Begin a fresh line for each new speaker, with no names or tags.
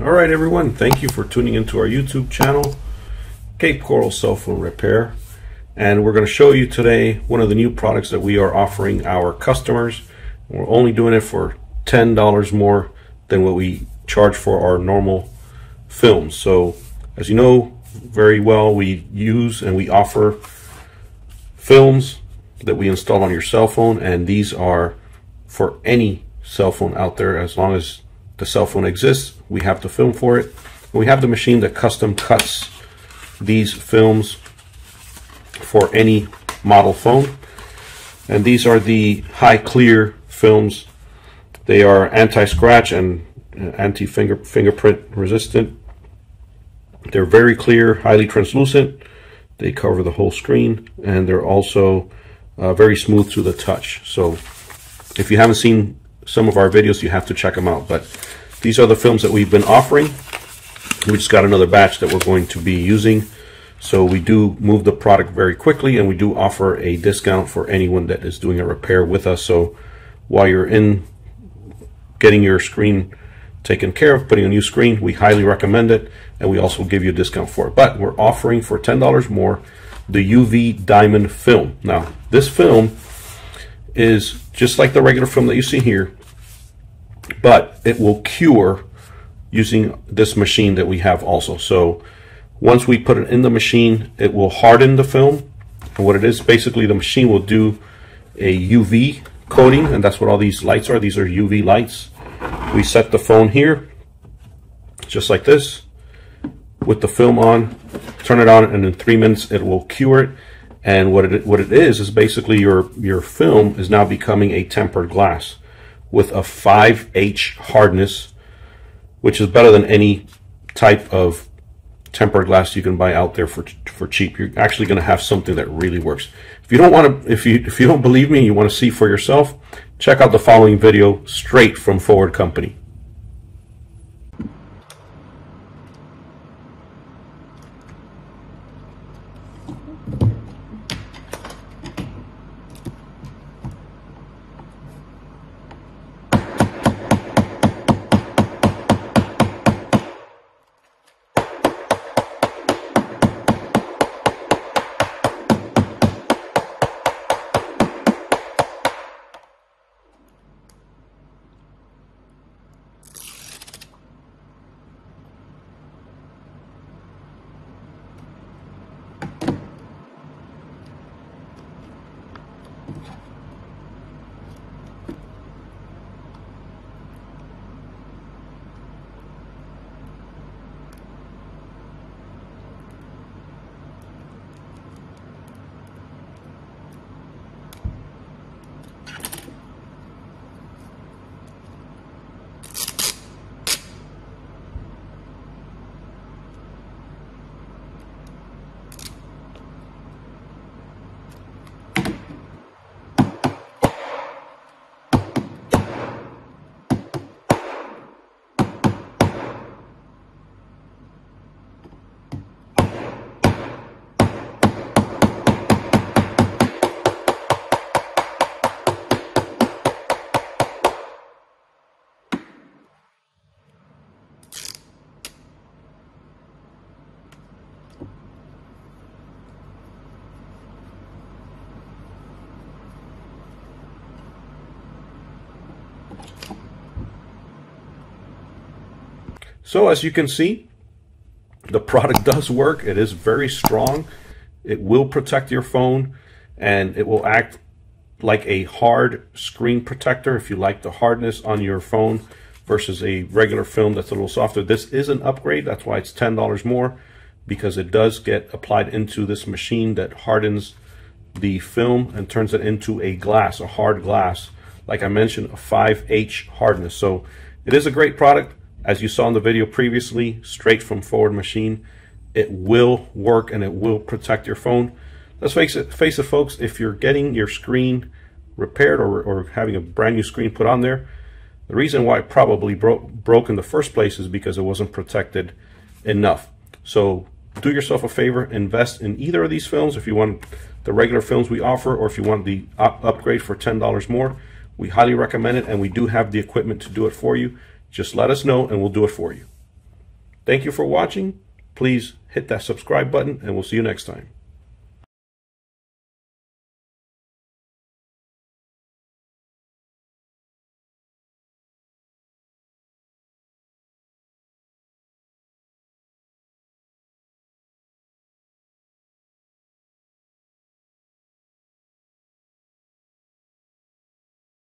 All right, everyone. Thank you for tuning into our YouTube channel, Cape Coral Cell Phone Repair. And we're going to show you today one of the new products that we are offering our customers. We're only doing it for $10 more than what we charge for our normal films. So as you know very well, we use and we offer films that we install on your cell phone and these are for any cell phone out there as long as the cell phone exists we have the film for it. We have the machine that custom cuts these films for any model phone. And these are the high clear films. They are anti-scratch and anti -finger, fingerprint resistant. They're very clear highly translucent. They cover the whole screen and they're also uh, very smooth to the touch. So if you haven't seen some of our videos, you have to check them out. But these are the films that we've been offering. We just got another batch that we're going to be using. So we do move the product very quickly and we do offer a discount for anyone that is doing a repair with us. So while you're in getting your screen taken care of, putting a new screen, we highly recommend it, and we also give you a discount for it. But we're offering for $10 more the UV Diamond film. Now, this film is just like the regular film that you see here, but it will cure using this machine that we have also. So once we put it in the machine, it will harden the film. And what it is, basically the machine will do a UV coating, and that's what all these lights are. These are UV lights. We set the phone here, just like this, with the film on, turn it on, and in three minutes it will cure it. And what it what it is is basically your your film is now becoming a tempered glass with a 5H hardness, which is better than any type of tempered glass you can buy out there for for cheap. You're actually going to have something that really works. If you don't want to, if you if you don't believe me, and you want to see for yourself, check out the following video straight from Forward Company. So as you can see, the product does work. It is very strong. It will protect your phone and it will act like a hard screen protector if you like the hardness on your phone versus a regular film that's a little softer. This is an upgrade. That's why it's $10 more because it does get applied into this machine that hardens the film and turns it into a glass, a hard glass. Like I mentioned, a 5H hardness. So it is a great product. As you saw in the video previously, straight from Forward Machine, it will work and it will protect your phone. Let's face it, face it folks, if you're getting your screen repaired or, or having a brand new screen put on there, the reason why it probably broke, broke in the first place is because it wasn't protected enough. So do yourself a favor, invest in either of these films if you want the regular films we offer or if you want the up upgrade for $10 more. We highly recommend it and we do have the equipment to do it for you. Just let us know and we'll do it for you. Thank you for watching. Please hit that subscribe button and we'll see you next time.